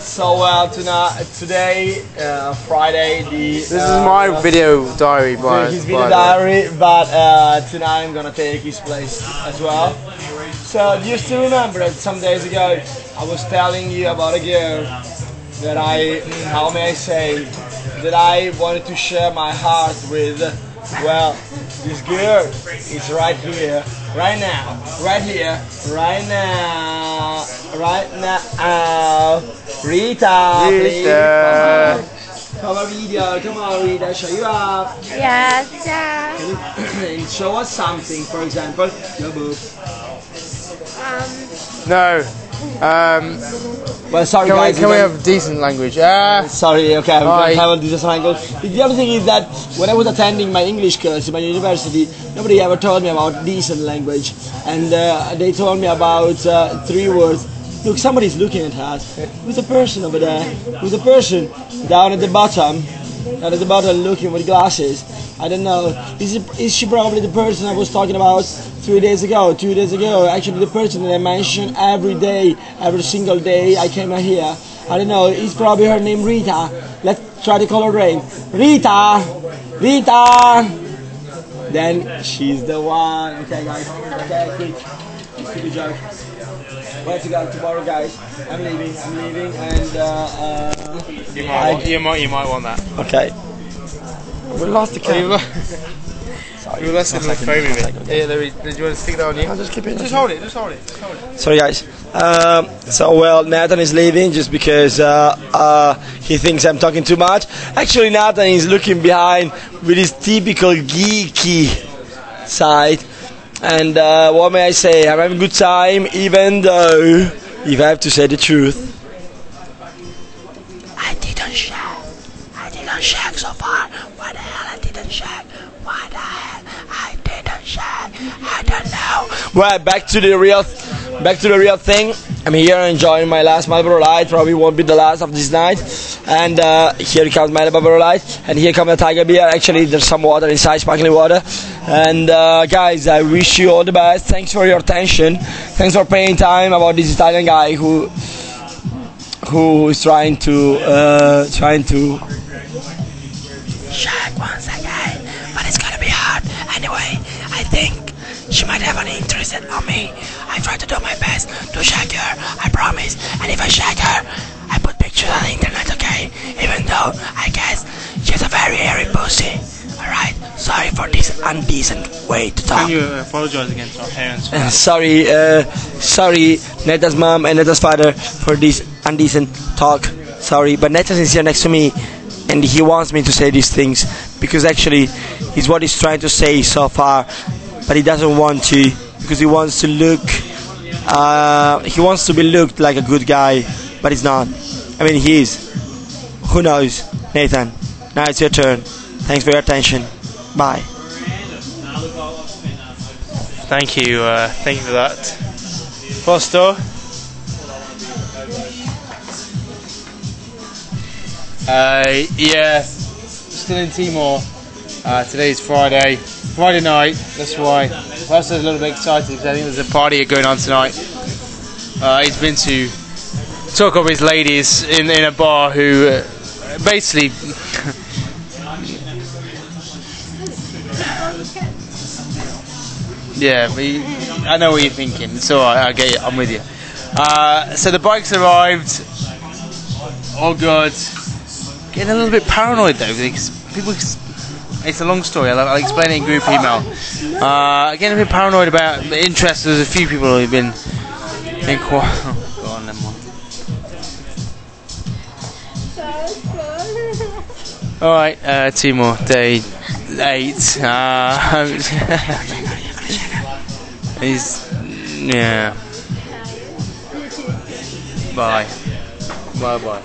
So well tonight, today, uh, Friday, the This is my video diary, by, his by video way. diary, but uh, tonight I'm gonna take his place as well. So do you still remember that some days ago I was telling you about a girl that I, how may I say, that I wanted to share my heart with. Well, this girl is right here, right now, right here, right now, right now. Rita, please, Rita. come on. Come on, video, come on, Rita, show you up. Yes, yeah. and show us something, for example, your boob. Um, No. Um, Well, sorry can we, guys. can we have decent language? Uh, Sorry, okay, we Hi. don't have a this angle. The other thing is that when I was attending my English course in my university, nobody ever told me about decent language, and uh, they told me about uh, three words. Look, somebody's looking at us. Who's the person over there? Who's the person down at the bottom? Down about the bottom, looking with glasses. I don't know. Is, it, is she probably the person I was talking about three days ago, two days ago? Actually, the person that I mention every day, every single day I came here. I don't know. It's probably her name Rita. Let's try to call her name. Rita, Rita. Then she's the one. Okay, guys. Okay, quick. A joke. Where to go tomorrow, guys? I'm leaving. I'm leaving, and uh, uh, you, I- might want, you might you might want that. okay. We lost the camera. You lost it in the phone with me. Yeah, there we, did you want to stick that on you? I'll just keep it. Just hold it. Just hold it. Just hold it. Sorry, guys. Um, so, well, Nathan is leaving just because uh, uh, he thinks I'm talking too much. Actually, Nathan is looking behind with his typical geeky side. And uh, what may I say? I'm having a good time, even though, if I have to say the truth, didn't shag so far. Why the hell I didn't shag? Why the hell I didn't shag? I don't know. Right, back to the real, back to the real thing. I'm here enjoying my last Marlboro Light. Probably won't be the last of this night. And uh, here comes my Marlboro Light, and here comes the Tiger Beer. Actually, there's some water inside, sparkling water. And uh, guys, I wish you all the best. Thanks for your attention. Thanks for paying time about this Italian guy who who is trying to uh, trying to shag once again, but it's gonna be hard. Anyway, I think she might have an interest on me. I try to do my best to shag her. I promise. And if I shag her, I put pictures on the internet. Okay? Even though I guess she's a very hairy pussy. All right. Sorry for this undecent way to talk. Can you apologise again to our parents? Uh, sorry, uh, sorry, Neta's mom and Neta's father for this indecent talk. Sorry, but Neta is here next to me, and he wants me to say these things because actually, it's what he's trying to say so far, but he doesn't want to because he wants to look. Uh, he wants to be looked like a good guy, but he's not. I mean, he is. Who knows, Nathan? Now it's your turn. Thanks for your attention. Bye. Thank you. Uh, thank you for that. Faustoe. Uh, yeah, still in Timor. Uh, today's Friday, Friday night. That's why Faustoe's a little bit excited because I think there's a party going on tonight. Uh, he's been to talk up his ladies in in a bar who uh, basically. Yeah, you- I know what you're thinking. It's alright, I get it, I'm with you. Uh, so the bikes arrived. Oh god. Getting a little bit paranoid though, people. It's a long story, I'll, I'll explain it in group email. Uh, getting a bit paranoid about the interest. There's a few people who've been. been qu- oh, go on, then one. Alright, uh, two more. Day eight. Uh, he's. Yeah. Bye. Bye bye.